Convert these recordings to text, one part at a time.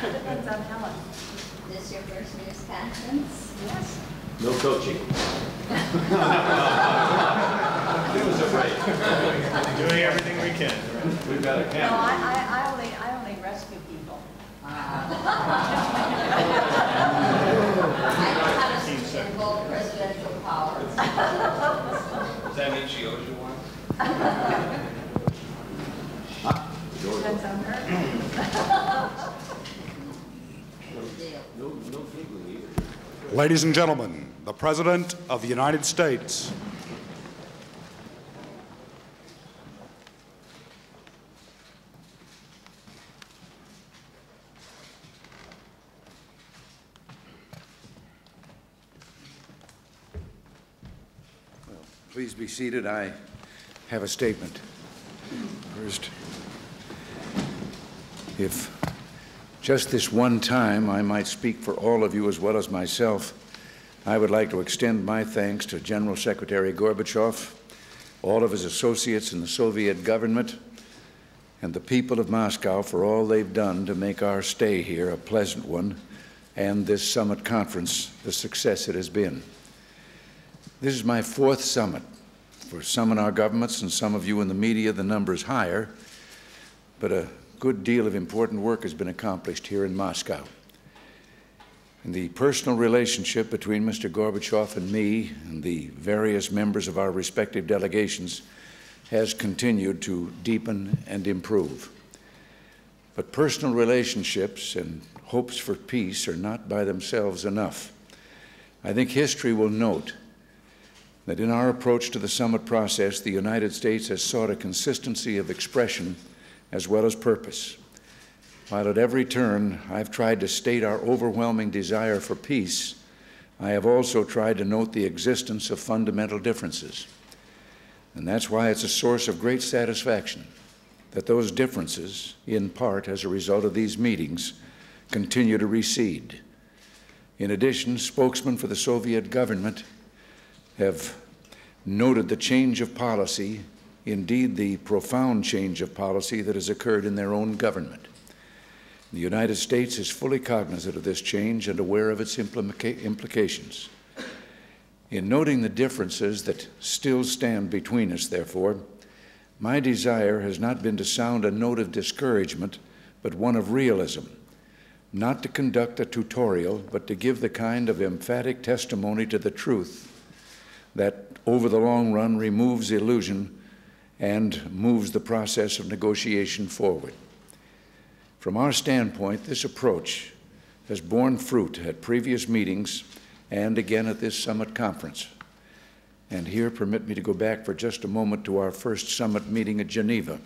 Depends on Helen. This your first news conference? Yes. No coaching. Give us a break. Doing everything we can. We've got a No. I, I, I only, I only rescue people. I know how to switch in presidential powers. Does that mean she owes you one? Depends on her. Ladies and gentlemen, the President of the United States. Please be seated. I have a statement. First, if just this one time I might speak for all of you as well as myself, I would like to extend my thanks to General Secretary Gorbachev, all of his associates in the Soviet government, and the people of Moscow for all they've done to make our stay here a pleasant one and this summit conference the success it has been. This is my fourth summit. For some in our governments and some of you in the media, the number is higher, but a good deal of important work has been accomplished here in Moscow. And the personal relationship between Mr. Gorbachev and me and the various members of our respective delegations has continued to deepen and improve. But personal relationships and hopes for peace are not by themselves enough. I think history will note that in our approach to the summit process, the United States has sought a consistency of expression as well as purpose. While at every turn I've tried to state our overwhelming desire for peace, I have also tried to note the existence of fundamental differences. And that's why it's a source of great satisfaction that those differences, in part as a result of these meetings, continue to recede. In addition, spokesmen for the Soviet government have noted the change of policy, indeed the profound change of policy that has occurred in their own government. The United States is fully cognizant of this change and aware of its implica implications. In noting the differences that still stand between us, therefore, my desire has not been to sound a note of discouragement, but one of realism, not to conduct a tutorial, but to give the kind of emphatic testimony to the truth that, over the long run, removes illusion and moves the process of negotiation forward. From our standpoint, this approach has borne fruit at previous meetings and again at this summit conference. And here, permit me to go back for just a moment to our first summit meeting at Geneva.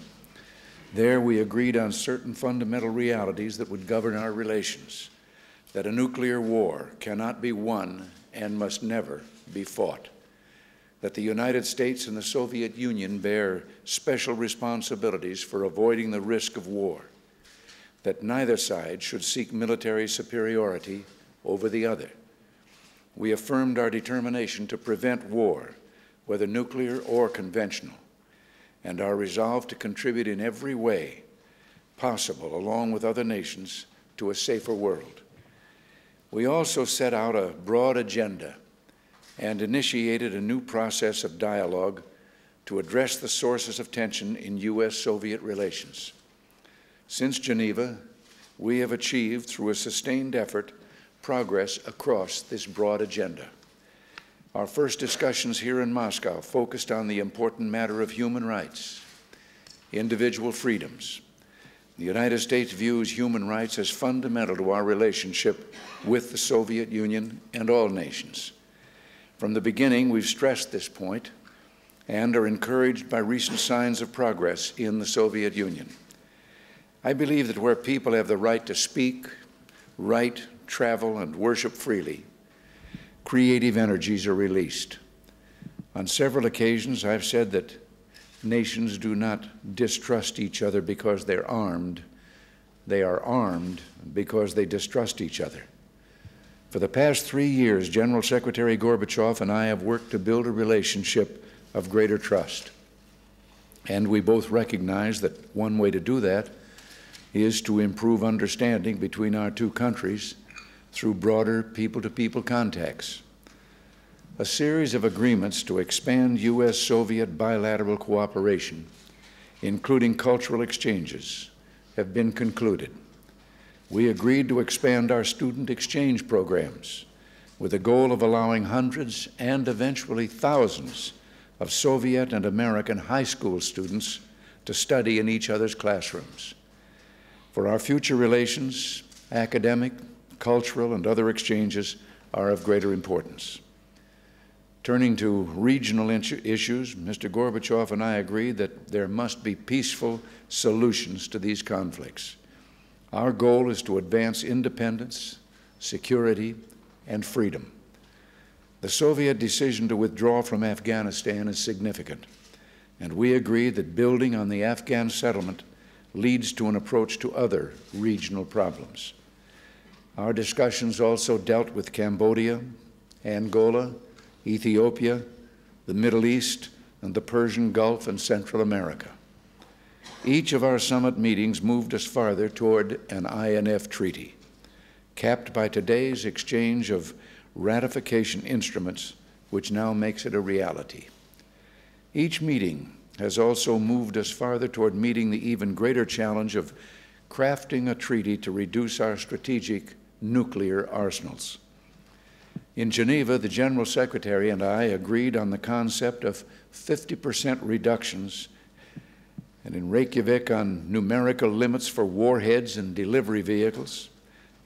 There, we agreed on certain fundamental realities that would govern our relations that a nuclear war cannot be won and must never be fought that the United States and the Soviet Union bear special responsibilities for avoiding the risk of war, that neither side should seek military superiority over the other. We affirmed our determination to prevent war, whether nuclear or conventional, and our resolve to contribute in every way possible, along with other nations, to a safer world. We also set out a broad agenda and initiated a new process of dialogue to address the sources of tension in U.S. Soviet relations. Since Geneva, we have achieved, through a sustained effort, progress across this broad agenda. Our first discussions here in Moscow focused on the important matter of human rights, individual freedoms. The United States views human rights as fundamental to our relationship with the Soviet Union and all nations. From the beginning, we've stressed this point and are encouraged by recent signs of progress in the Soviet Union. I believe that where people have the right to speak, write, travel, and worship freely, creative energies are released. On several occasions, I've said that nations do not distrust each other because they're armed. They are armed because they distrust each other. For the past three years, General Secretary Gorbachev and I have worked to build a relationship of greater trust. And we both recognize that one way to do that is to improve understanding between our two countries through broader people-to-people contacts. A series of agreements to expand U.S.-Soviet bilateral cooperation, including cultural exchanges, have been concluded. We agreed to expand our student exchange programs with the goal of allowing hundreds and eventually thousands of Soviet and American high school students to study in each other's classrooms. For our future relations, academic, cultural, and other exchanges are of greater importance. Turning to regional issues, Mr. Gorbachev and I agree that there must be peaceful solutions to these conflicts. Our goal is to advance independence, security, and freedom. The Soviet decision to withdraw from Afghanistan is significant, and we agree that building on the Afghan settlement leads to an approach to other regional problems. Our discussions also dealt with Cambodia, Angola, Ethiopia, the Middle East, and the Persian Gulf and Central America. Each of our summit meetings moved us farther toward an INF treaty, capped by today's exchange of ratification instruments, which now makes it a reality. Each meeting has also moved us farther toward meeting the even greater challenge of crafting a treaty to reduce our strategic nuclear arsenals. In Geneva, the General Secretary and I agreed on the concept of 50% reductions, and in Reykjavik on numerical limits for warheads and delivery vehicles,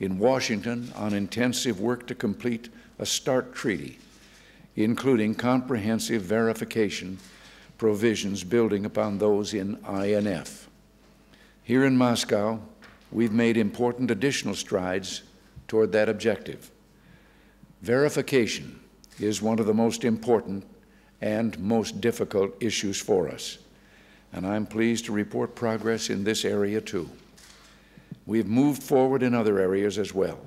in Washington on intensive work to complete a START treaty, including comprehensive verification provisions building upon those in INF. Here in Moscow, we've made important additional strides toward that objective. Verification is one of the most important and most difficult issues for us, and I'm pleased to report progress in this area too. We've moved forward in other areas as well,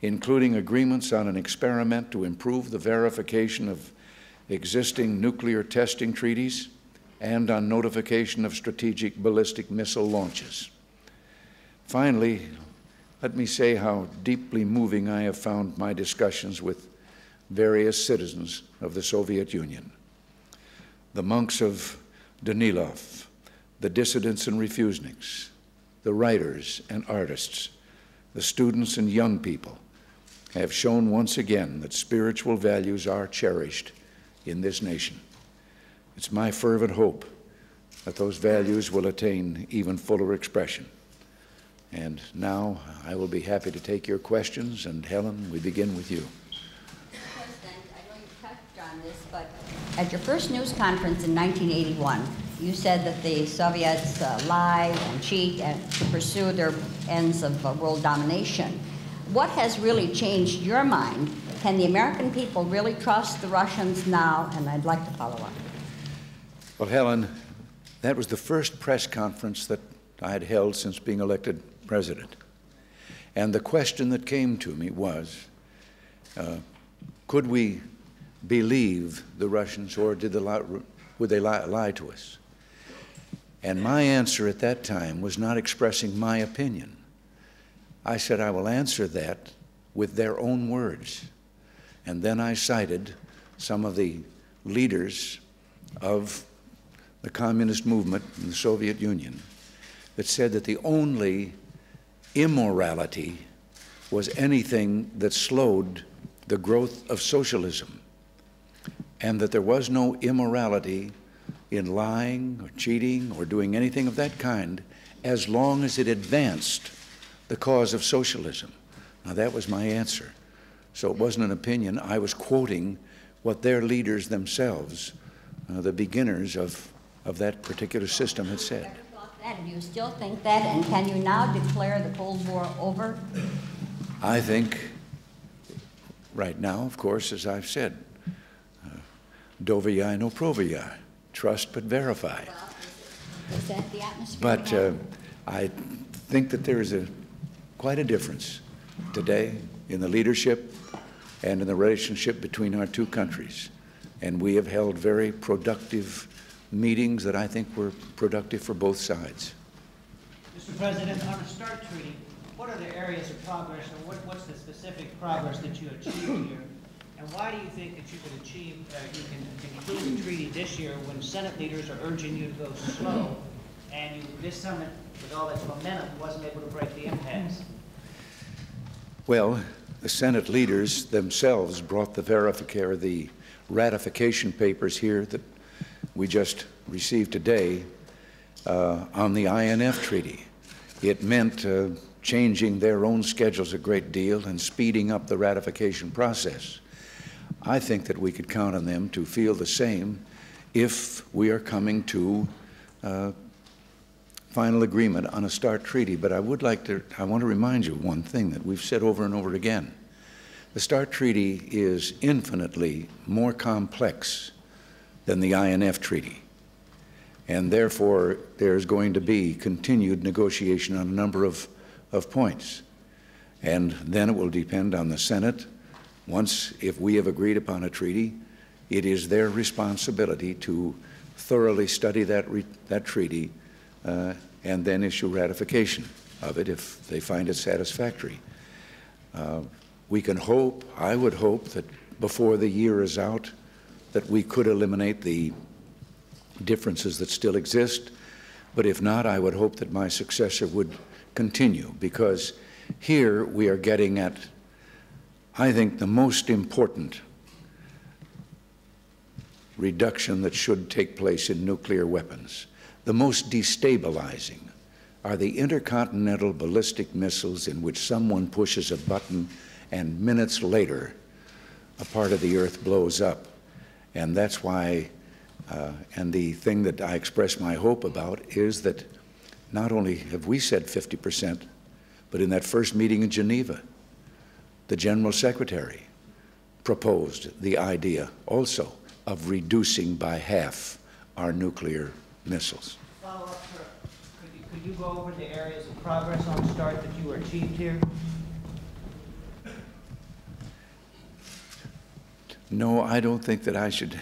including agreements on an experiment to improve the verification of existing nuclear testing treaties and on notification of strategic ballistic missile launches. Finally, let me say how deeply moving I have found my discussions with various citizens of the Soviet Union. The monks of Danilov, the dissidents and refuseniks, the writers and artists, the students and young people have shown once again that spiritual values are cherished in this nation. It's my fervent hope that those values will attain even fuller expression. And now I will be happy to take your questions. And Helen, we begin with you. President, I know you touched on this, but at your first news conference in 1981, you said that the Soviets uh, lie and cheat and to pursue their ends of uh, world domination. What has really changed your mind? Can the American people really trust the Russians now? And I'd like to follow up. Well, Helen, that was the first press conference that I had held since being elected president. And the question that came to me was uh, could we believe the Russians or did they lie, would they lie, lie to us? And my answer at that time was not expressing my opinion. I said, I will answer that with their own words. And then I cited some of the leaders of the communist movement in the Soviet Union that said that the only immorality was anything that slowed the growth of socialism, and that there was no immorality in lying or cheating or doing anything of that kind as long as it advanced the cause of socialism. Now, that was my answer. So it wasn't an opinion. I was quoting what their leaders themselves, uh, the beginners of of that particular system had said. Do you still think that? And can you now declare the Cold War over? I think right now, of course, as I've said, dovii no provii, trust but verify. Well, is that the atmosphere? But uh, I think that there is a quite a difference today in the leadership and in the relationship between our two countries. And we have held very productive meetings that I think were productive for both sides. Mr. President, on the START treaty, what are the areas of progress, or what, what's the specific progress that you achieved here? And why do you think that you can achieve, uh, you can conclude the treaty this year when Senate leaders are urging you to go slow, and you, this summit, with all its momentum, wasn't able to break the impasse? Well, the Senate leaders themselves brought the verification, the ratification papers here that we just received today uh, on the INF Treaty. It meant uh, changing their own schedules a great deal and speeding up the ratification process. I think that we could count on them to feel the same if we are coming to uh, final agreement on a START treaty. But I would like to, I want to remind you one thing that we've said over and over again. The START treaty is infinitely more complex than the INF treaty. And therefore, there's going to be continued negotiation on a number of, of points. And then it will depend on the Senate. Once, if we have agreed upon a treaty, it is their responsibility to thoroughly study that, that treaty uh, and then issue ratification of it if they find it satisfactory. Uh, we can hope, I would hope, that before the year is out, that we could eliminate the differences that still exist. But if not, I would hope that my successor would continue because here we are getting at, I think, the most important reduction that should take place in nuclear weapons. The most destabilizing are the intercontinental ballistic missiles in which someone pushes a button and minutes later a part of the earth blows up. And that's why, uh, and the thing that I express my hope about is that not only have we said 50%, but in that first meeting in Geneva, the General Secretary proposed the idea also of reducing by half our nuclear missiles. Follow up, sir. Could you, could you go over the areas of progress on START that you achieved here? No, I don't think that I should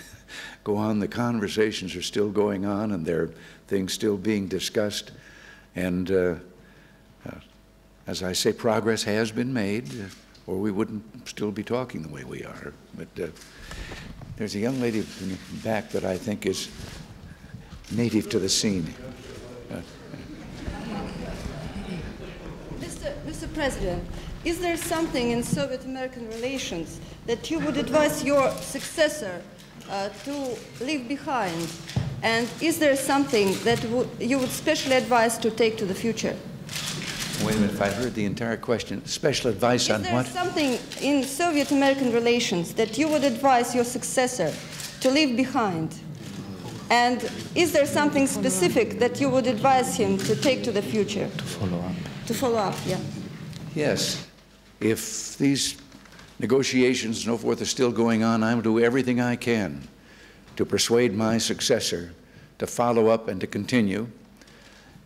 go on. The conversations are still going on, and there are things still being discussed. And uh, uh, as I say, progress has been made, or we wouldn't still be talking the way we are. But uh, there's a young lady in the back that I think is native to the scene. Mr. Mr. President, is there something in Soviet-American relations that you would advise your successor uh, to leave behind? And is there something that you would specially advise to take to the future? Wait a minute, if I heard the entire question, special advice Is on what? Is there something in Soviet-American relations that you would advise your successor to leave behind? And is there something specific that you would advise him to take to the future? To follow up. To follow up, yeah. Yes. If these negotiations and so forth are still going on, I will do everything I can to persuade my successor to follow up and to continue.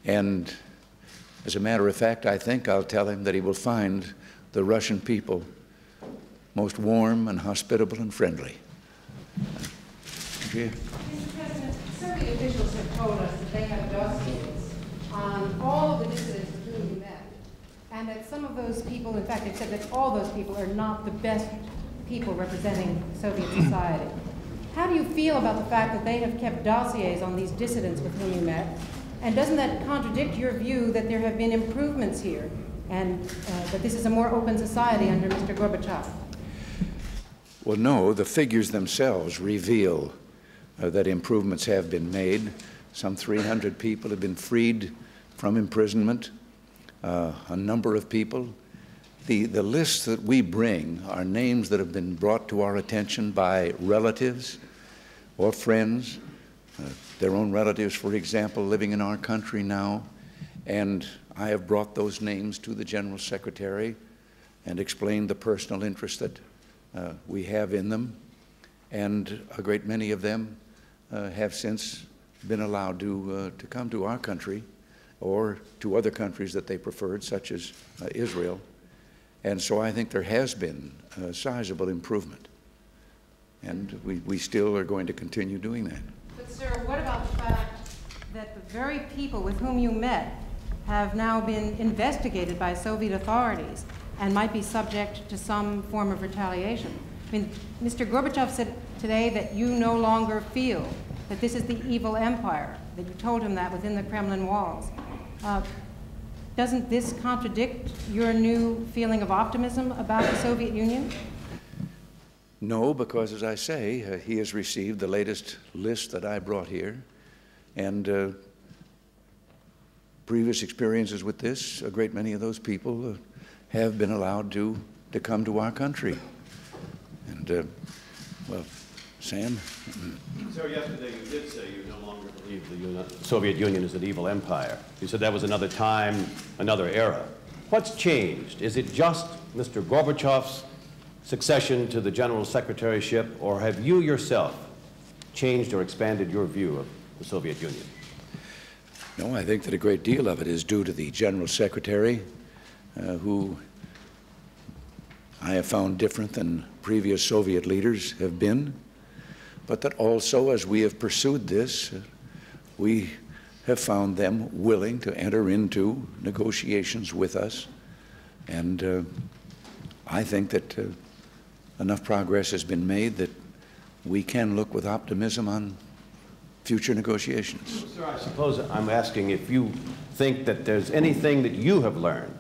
And as a matter of fact, I think I'll tell him that he will find the Russian people most warm and hospitable and friendly. Yeah. Mr. President, Soviet officials have told us that they have dossiers on all of the dissidents with whom you met, and that some of those people, in fact, they've said that all those people are not the best people representing Soviet society. How do you feel about the fact that they have kept dossiers on these dissidents with whom you met? And doesn't that contradict your view that there have been improvements here and uh, that this is a more open society under Mr. Gorbachev? Well, no, the figures themselves reveal uh, that improvements have been made. Some 300 people have been freed from imprisonment, uh, a number of people. The, the lists that we bring are names that have been brought to our attention by relatives or friends, uh, their own relatives, for example, living in our country now. And I have brought those names to the General Secretary and explained the personal interest that uh, we have in them. And a great many of them uh, have since been allowed to, uh, to come to our country or to other countries that they preferred, such as uh, Israel. And so I think there has been a sizable improvement. And we, we still are going to continue doing that. Sir, what about the fact that the very people with whom you met have now been investigated by Soviet authorities and might be subject to some form of retaliation. I mean, Mr. Gorbachev said today that you no longer feel that this is the evil empire, that you told him that within the Kremlin walls. Uh, doesn't this contradict your new feeling of optimism about the Soviet Union? No, because as I say, uh, he has received the latest list that I brought here, and uh, previous experiences with this, a great many of those people uh, have been allowed to, to come to our country. And, uh, well, Sam? So yesterday you did say you no longer believe the Soviet Union is an evil empire. You said that was another time, another era. What's changed? Is it just Mr. Gorbachev's succession to the general secretaryship, or have you yourself changed or expanded your view of the Soviet Union? No, I think that a great deal of it is due to the General Secretary, uh, who I have found different than previous Soviet leaders have been, but that also, as we have pursued this, we have found them willing to enter into negotiations with us. And uh, I think that uh, enough progress has been made that we can look with optimism on future negotiations. Sir, I suppose I'm asking if you think that there's anything that you have learned,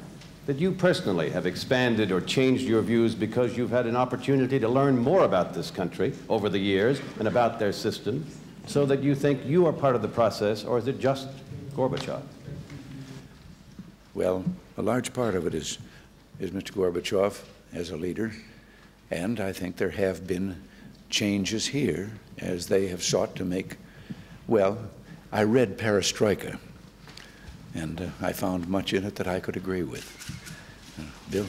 that you personally have expanded or changed your views because you've had an opportunity to learn more about this country over the years and about their system, so that you think you are part of the process, or is it just Gorbachev? Well, a large part of it is, is Mr. Gorbachev as a leader, and I think there have been changes here as they have sought to make, well, I read Perestroika, and uh, I found much in it that I could agree with. Uh, Bill?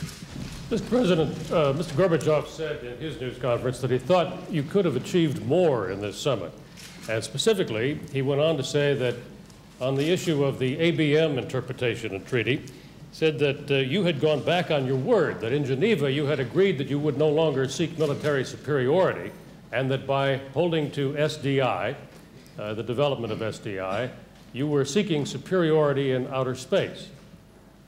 Mr. President, uh, Mr. Gorbachev said in his news conference that he thought you could have achieved more in this summit. And specifically, he went on to say that on the issue of the ABM interpretation and treaty, said that uh, you had gone back on your word, that in Geneva you had agreed that you would no longer seek military superiority, and that by holding to SDI, uh, the development of SDI, you were seeking superiority in outer space,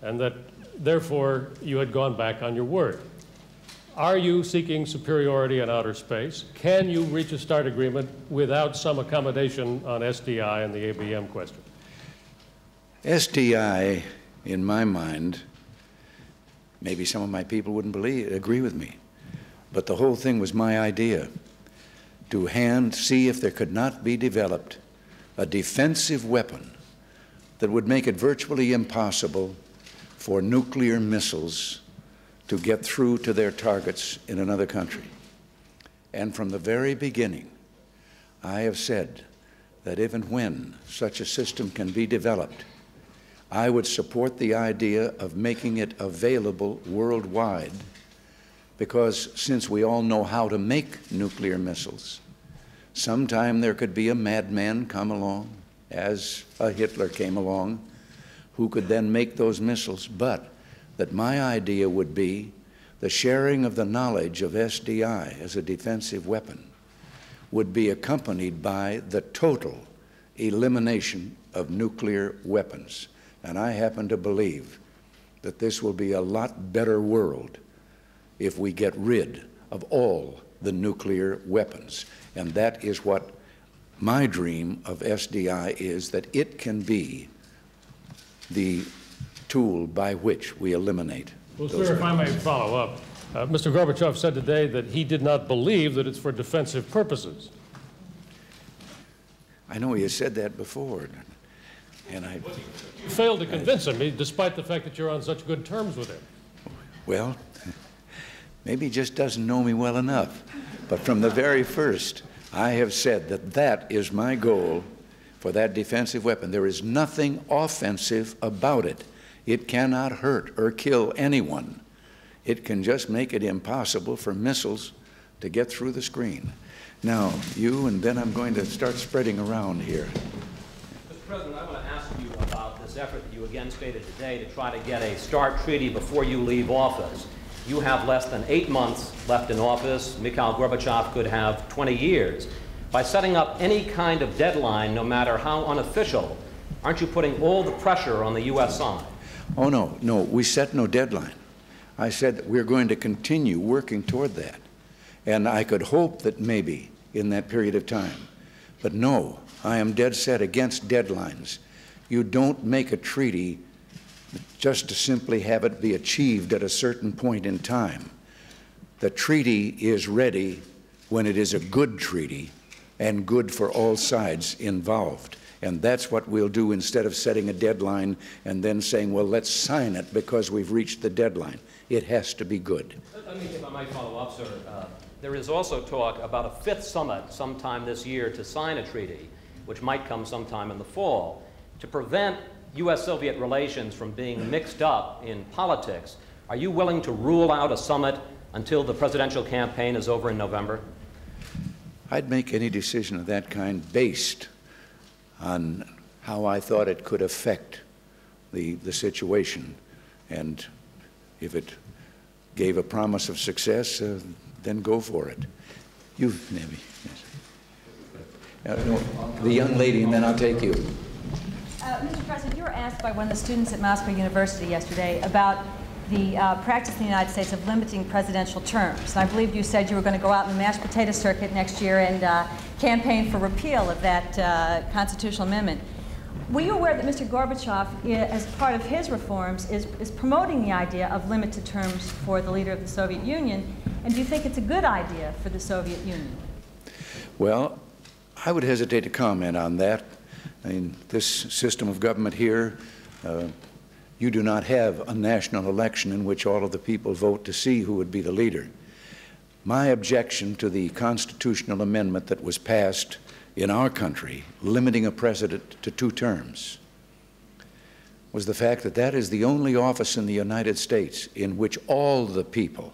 and that therefore you had gone back on your word. Are you seeking superiority in outer space? Can you reach a START agreement without some accommodation on SDI and the ABM question? SDI, in my mind, maybe some of my people wouldn't believe, agree with me, but the whole thing was my idea to hand, see if there could not be developed a defensive weapon that would make it virtually impossible for nuclear missiles to get through to their targets in another country. And from the very beginning, I have said that if and when such a system can be developed, I would support the idea of making it available worldwide because since we all know how to make nuclear missiles, sometime there could be a madman come along, as a Hitler came along, who could then make those missiles, but that my idea would be the sharing of the knowledge of SDI as a defensive weapon would be accompanied by the total elimination of nuclear weapons. And I happen to believe that this will be a lot better world if we get rid of all the nuclear weapons. And that is what my dream of SDI is that it can be the tool by which we eliminate Well, sir, if I may follow up, uh, Mr. Gorbachev said today that he did not believe that it's for defensive purposes. I know he has said that before, and I, You failed to convince him, eh, despite the fact that you're on such good terms with him. well, maybe he just doesn't know me well enough. But from the very first, I have said that that is my goal for that defensive weapon. There is nothing offensive about it. It cannot hurt or kill anyone. It can just make it impossible for missiles to get through the screen. Now, you, and then I'm going to start spreading around here. Mr. President, I want to ask you about this effort that you again stated today to try to get a START treaty before you leave office. You have less than eight months left in office. Mikhail Gorbachev could have 20 years. By setting up any kind of deadline, no matter how unofficial, aren't you putting all the pressure on the U.S. side? Oh, no, no, we set no deadline. I said we're going to continue working toward that. And I could hope that maybe in that period of time. But no, I am dead set against deadlines. You don't make a treaty just to simply have it be achieved at a certain point in time. The treaty is ready when it is a good treaty and good for all sides involved. And that's what we'll do instead of setting a deadline and then saying, well, let's sign it because we've reached the deadline. It has to be good. Let me, if I might follow up, sir. Uh, there is also talk about a fifth summit sometime this year to sign a treaty, which might come sometime in the fall, to prevent U.S. Soviet relations from being mixed up in politics. Are you willing to rule out a summit until the presidential campaign is over in November? I'd make any decision of that kind based on how I thought it could affect the, the situation. And if it gave a promise of success, uh, then go for it. You, maybe. Yes. Uh, no, the young lady, and then I'll take you. Uh, Mr. President, you were asked by one of the students at Moscow University yesterday about the uh, practice in the United States of limiting presidential terms. And I believe you said you were going to go out in the mashed potato circuit next year and uh, campaign for repeal of that uh, constitutional amendment. Were you aware that Mr. Gorbachev, as part of his reforms, is, is promoting the idea of limited terms for the leader of the Soviet Union? And do you think it's a good idea for the Soviet Union? Well, I would hesitate to comment on that. I mean, this system of government here, uh, you do not have a national election in which all of the people vote to see who would be the leader. My objection to the constitutional amendment that was passed in our country, limiting a president to two terms, was the fact that that is the only office in the United States in which all the people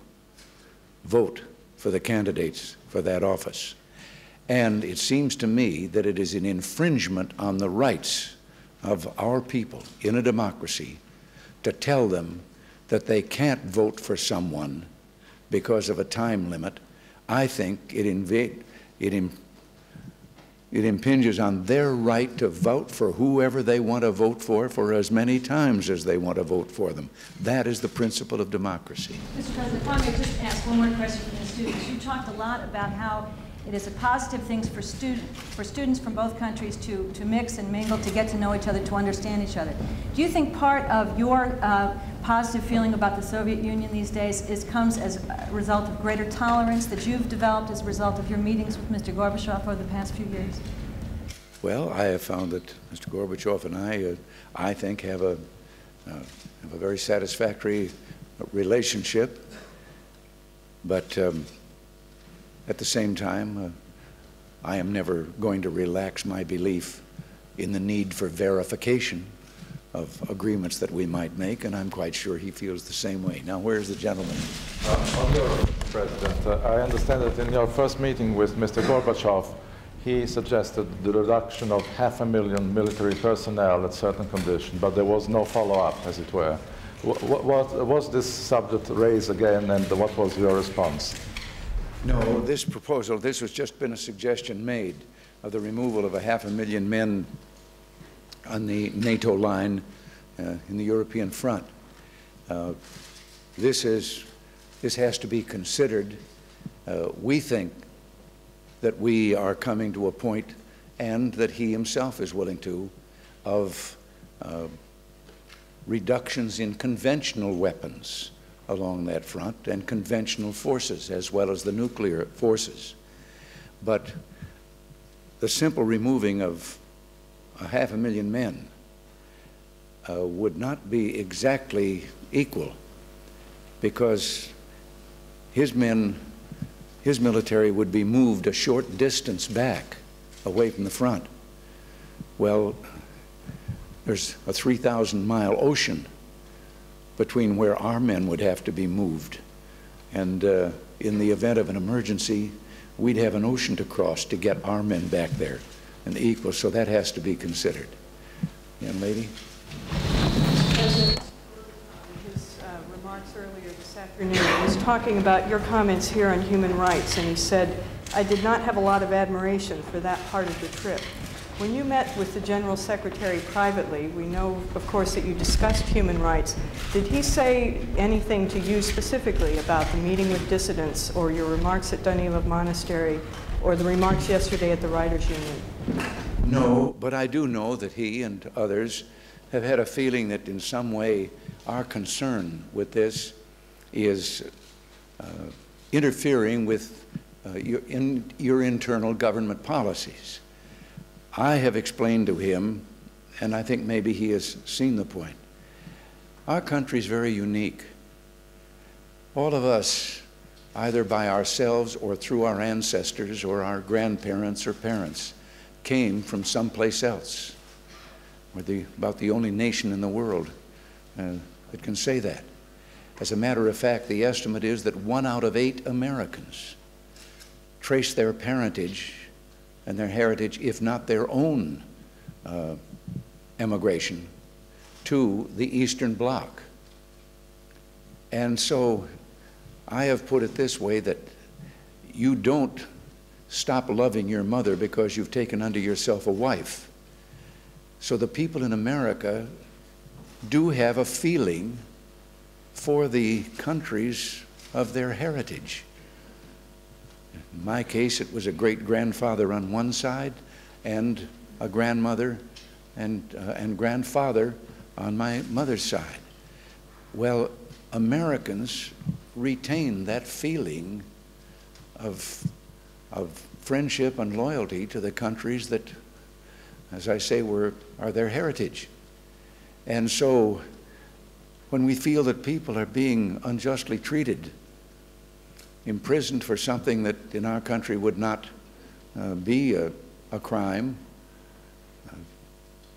vote for the candidates for that office. And it seems to me that it is an infringement on the rights of our people in a democracy to tell them that they can't vote for someone because of a time limit. I think it, it, it impinges on their right to vote for whoever they want to vote for for as many times as they want to vote for them. That is the principle of democracy. Mr. President, if I may just ask one more question from the students. You talked a lot about how it is a positive thing for, for students from both countries to, to mix and mingle, to get to know each other, to understand each other. Do you think part of your uh, positive feeling about the Soviet Union these days is, comes as a result of greater tolerance that you've developed as a result of your meetings with Mr. Gorbachev over the past few years? Well, I have found that Mr. Gorbachev and I, uh, I think, have a, uh, have a very satisfactory relationship. But um, at the same time, uh, I am never going to relax my belief in the need for verification of agreements that we might make, and I'm quite sure he feels the same way. Now, where's the gentleman? Uh, your, President, uh, I understand that in your first meeting with Mr. Gorbachev, he suggested the reduction of half a million military personnel at certain conditions, but there was no follow-up, as it were. What, what, was this subject raised again, and what was your response? No, this proposal, this has just been a suggestion made of the removal of a half a million men on the NATO line uh, in the European front. Uh, this, is, this has to be considered. Uh, we think that we are coming to a point, and that he himself is willing to, of uh, reductions in conventional weapons along that front and conventional forces as well as the nuclear forces. But the simple removing of a half a million men uh, would not be exactly equal because his men, his military would be moved a short distance back away from the front. Well, there's a 3,000 mile ocean between where our men would have to be moved. And uh, in the event of an emergency, we'd have an ocean to cross to get our men back there and equal, so that has to be considered. Young lady? His uh, remarks earlier this afternoon, he was talking about your comments here on human rights, and he said, I did not have a lot of admiration for that part of the trip. When you met with the General Secretary privately, we know, of course, that you discussed human rights. Did he say anything to you specifically about the meeting with dissidents or your remarks at Danilov Monastery or the remarks yesterday at the Writers Union? No, but I do know that he and others have had a feeling that in some way our concern with this is uh, interfering with uh, your, in, your internal government policies. I have explained to him, and I think maybe he has seen the point. Our country is very unique. All of us, either by ourselves or through our ancestors or our grandparents or parents, came from someplace else. We're the, about the only nation in the world uh, that can say that. As a matter of fact, the estimate is that one out of eight Americans trace their parentage and their heritage, if not their own uh, emigration, to the Eastern Bloc. And so I have put it this way that you don't stop loving your mother because you've taken unto yourself a wife. So the people in America do have a feeling for the countries of their heritage. In my case, it was a great grandfather on one side and a grandmother and, uh, and grandfather on my mother's side. Well, Americans retain that feeling of, of friendship and loyalty to the countries that, as I say, were, are their heritage. And so when we feel that people are being unjustly treated, imprisoned for something that in our country would not uh, be a, a crime, uh,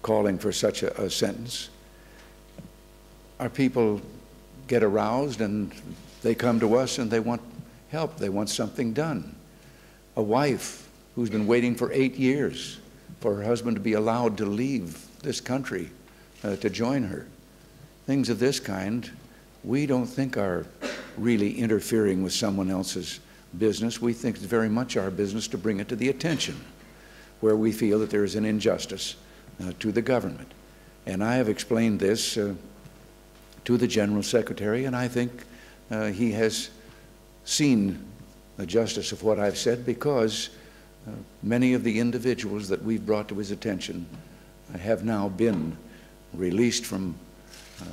calling for such a, a sentence. Our people get aroused and they come to us and they want help, they want something done. A wife who's been waiting for eight years for her husband to be allowed to leave this country uh, to join her. Things of this kind we don't think are really interfering with someone else's business. We think it's very much our business to bring it to the attention where we feel that there is an injustice uh, to the government. And I have explained this uh, to the General Secretary, and I think uh, he has seen the justice of what I've said because uh, many of the individuals that we've brought to his attention have now been released from uh,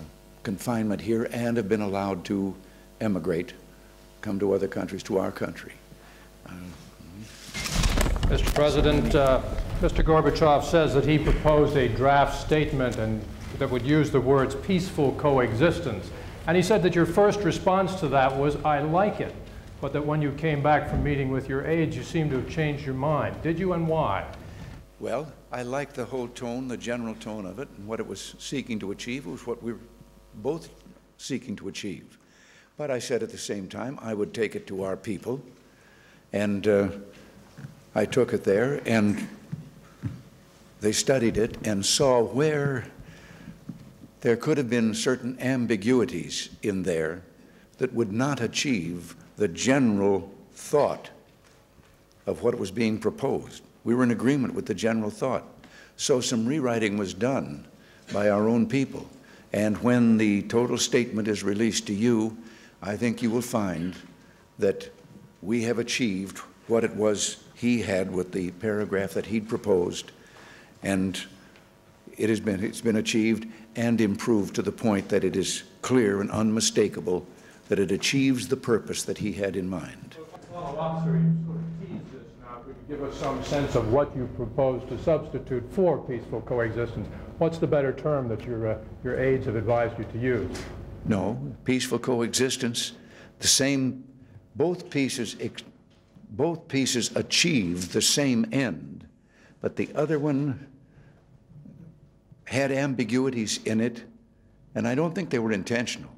confinement here and have been allowed to emigrate, come to other countries, to our country. Uh, Mr. President, uh, Mr. Gorbachev says that he proposed a draft statement and that would use the words peaceful coexistence. And he said that your first response to that was, I like it, but that when you came back from meeting with your aides, you seemed to have changed your mind. Did you and why? Well, I liked the whole tone, the general tone of it, and what it was seeking to achieve was what we were both seeking to achieve. But I said at the same time, I would take it to our people. And uh, I took it there, and they studied it and saw where there could have been certain ambiguities in there that would not achieve the general thought of what was being proposed. We were in agreement with the general thought. So some rewriting was done by our own people. And when the total statement is released to you, I think you will find that we have achieved what it was he had with the paragraph that he'd proposed, and it has been, it's been achieved and improved to the point that it is clear and unmistakable that it achieves the purpose that he had in mind. Now. Give us some sense of what you propose to substitute for peaceful coexistence? What's the better term that your, uh, your aides have advised you to use? No, peaceful coexistence, the same, both pieces, both pieces achieve the same end, but the other one had ambiguities in it, and I don't think they were intentional,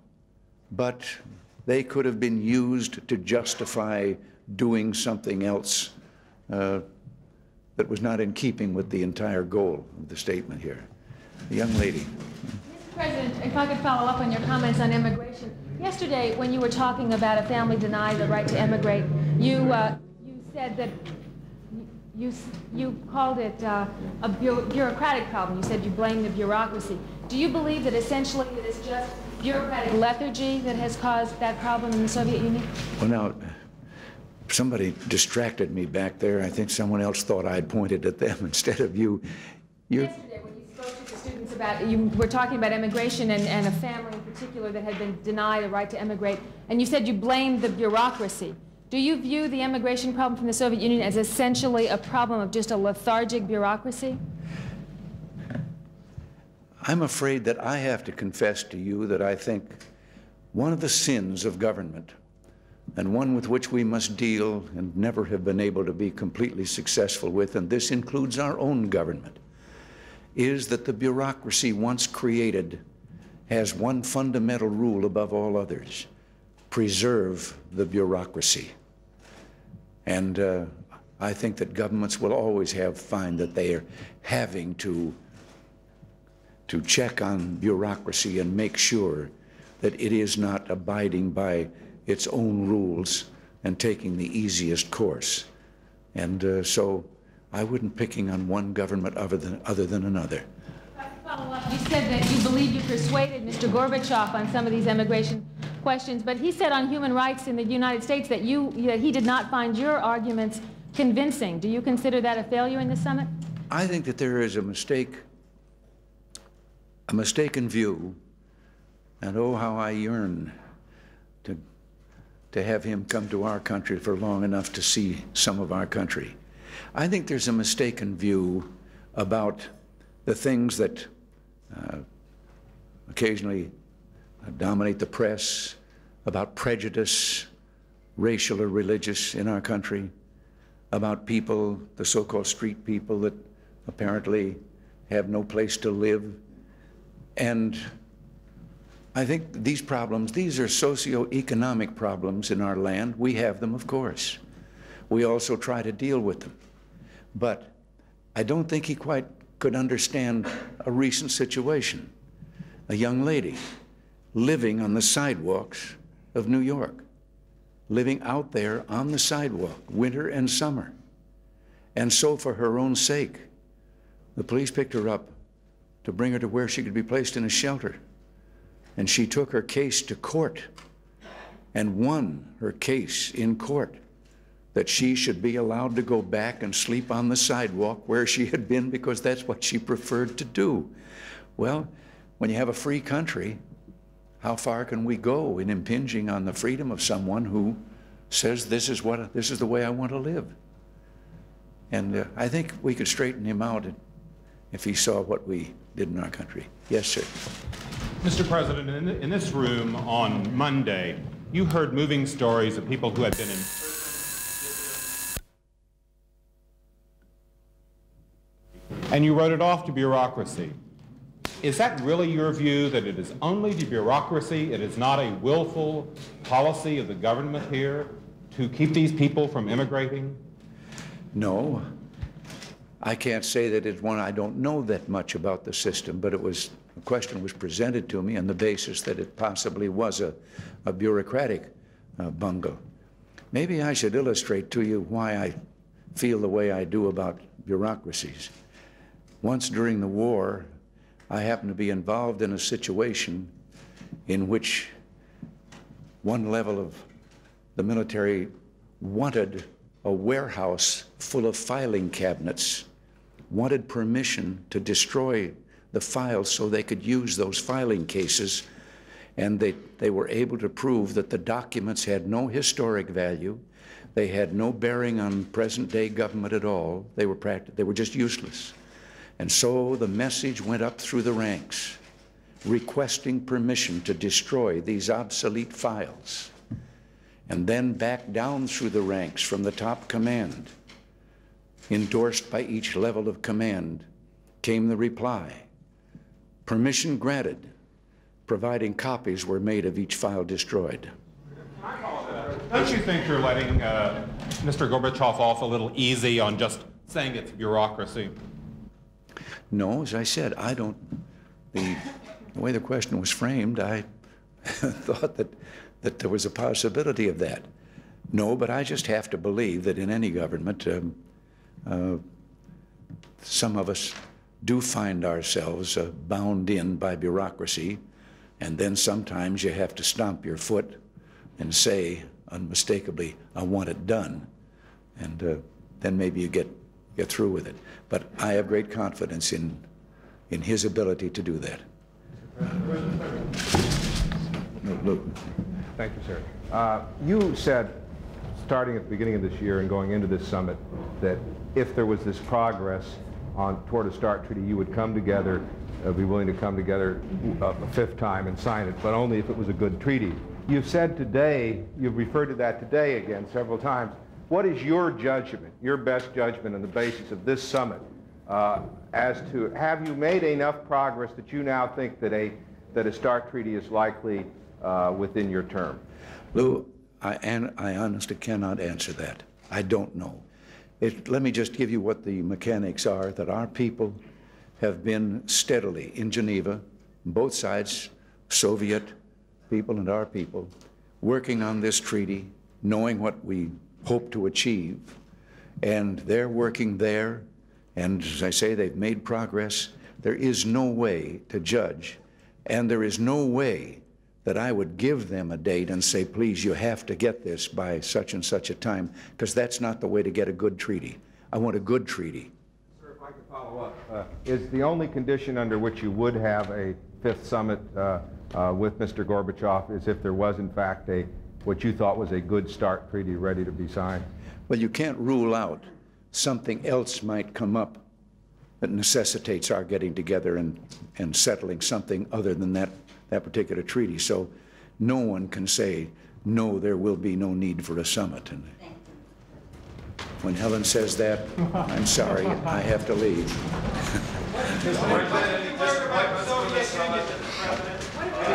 but they could have been used to justify doing something else uh, that was not in keeping with the entire goal of the statement here. The young lady. President, if I could follow up on your comments on immigration. Yesterday, when you were talking about a family denied the right to emigrate, you, uh, you said that You, you called it uh, a bu- bureaucratic problem. You said you blame the bureaucracy. Do you believe that essentially it is just bureaucratic lethargy that has caused that problem in the Soviet Union? Well, now, somebody distracted me back there. I think someone else thought I'd pointed at them instead of you. You, Yesterday, when you spoke to the students about, you were talking about immigration and, and a family in particular that had been denied the right to emigrate, and you said you blamed the bureaucracy. Do you view the immigration problem from the Soviet Union as essentially a problem of just a lethargic bureaucracy? I'm afraid that I have to confess to you that I think one of the sins of government, and one with which we must deal and never have been able to be completely successful with, and this includes our own government, is that the bureaucracy once created has one fundamental rule above all others preserve the bureaucracy. And uh, I think that governments will always have find that they are having to to check on bureaucracy and make sure that it is not abiding by its own rules and taking the easiest course. And uh, so I wouldn't picking on one government other than, other than another. You said that you believe you persuaded Mr. Gorbachev on some of these immigration questions, but he said on human rights in the United States that you that he did not find your arguments convincing. Do you consider that a failure in this summit? I think that there is a mistake, a mistaken view, and oh, how I yearn to, to have him come to our country for long enough to see some of our country. I think there's a mistaken view about the things that uh, occasionally dominate the press, about prejudice, racial or religious in our country, about people, the so-called street people that apparently have no place to live. And I think these problems, these are socioeconomic problems in our land. We have them, of course. We also try to deal with them. But I don't think he quite could understand a recent situation. A young lady living on the sidewalks of New York, living out there on the sidewalk, winter and summer. And so, for her own sake, the police picked her up to bring her to where she could be placed in a shelter. And she took her case to court and won her case in court that she should be allowed to go back and sleep on the sidewalk where she had been because that's what she preferred to do. Well, when you have a free country, how far can we go in impinging on the freedom of someone who says this is what this is the way I want to live? And uh, I think we could straighten him out if he saw what we did in our country. Yes, sir. Mr. President, in, in this room on Monday, you heard moving stories of people who had been in and you wrote it off to bureaucracy. Is that really your view, that it is only the bureaucracy, it is not a willful policy of the government here to keep these people from immigrating? No. I can't say that it's one, I don't know that much about the system, but it was, the question was presented to me on the basis that it possibly was a, a bureaucratic uh, bungle. Maybe I should illustrate to you why I feel the way I do about bureaucracies. Once during the war, I happened to be involved in a situation in which one level of the military wanted a warehouse full of filing cabinets, wanted permission to destroy the files so they could use those filing cases, and they, they were able to prove that the documents had no historic value, they had no bearing on present-day government at all, they were, practi- they were just useless. And so the message went up through the ranks, requesting permission to destroy these obsolete files. And then back down through the ranks from the top command, endorsed by each level of command, came the reply. Permission granted, providing copies were made of each file destroyed. Don't you think you're letting uh, Mr. Gorbachev off a little easy on just saying it's bureaucracy? No, as I said, I don't, the, the way the question was framed, I thought that, that there was a possibility of that. No, but I just have to believe that in any government, um, uh, some of us do find ourselves uh, bound in by bureaucracy, and then sometimes you have to stomp your foot and say unmistakably, I want it done. And uh, then maybe you get, get through with it. But I have great confidence in, in his ability to do that. Lou. Thank you, sir. Uh, you said, starting at the beginning of this year and going into this summit, that if there was this progress on toward a START treaty, you would come together, uh, be willing to come together uh, a fifth time and sign it, but only if it was a good treaty. You've said today, you've referred to that today again several times. What is your judgment, your best judgment on the basis of this summit uh, as to have you made enough progress that you now think that a, that a START treaty is likely uh, within your term? Lou, I, and I honestly cannot answer that. I don't know. It, let me just give you what the mechanics are that our people have been steadily in Geneva, both sides, Soviet people and our people, working on this treaty, knowing what we hope to achieve. And they're working there, and as I say, they've made progress. There is no way to judge, and there is no way that I would give them a date and say, please, you have to get this by such and such a time, because that's not the way to get a good treaty. I want a good treaty. Sir, if I could follow up, uh, is the only condition under which you would have a fifth summit uh, uh, with Mr. Gorbachev is if there was, in fact, a what you thought was a good START treaty ready to be signed? Well, you can't rule out something else might come up that necessitates our getting together and, and settling something other than that, that particular treaty. So no one can say, no, there will be no need for a summit. And when Helen says that, I'm sorry, I have to leave.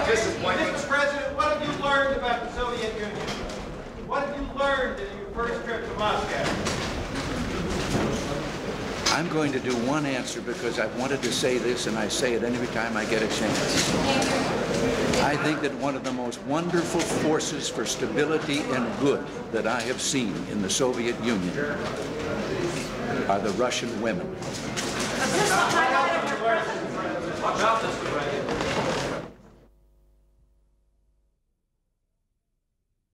Mr. President, what have you learned about the Soviet Union? What have you learned in your first trip to Moscow? I'm going to do one answer because I've wanted to say this and I say it every time I get a chance. I think that one of the most wonderful forces for stability and good that I have seen in the Soviet Union are the Russian women.